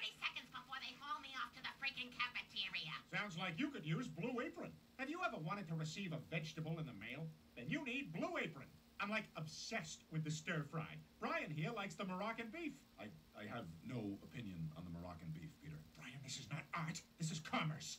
30 seconds before they haul me off to the freaking cafeteria. Sounds like you could use Blue Apron. Have you ever wanted to receive a vegetable in the mail? Then you need Blue Apron. I'm like obsessed with the stir fry. Brian here likes the Moroccan beef. I, I have no opinion on the Moroccan beef, Peter. Brian, this is not art. This is commerce.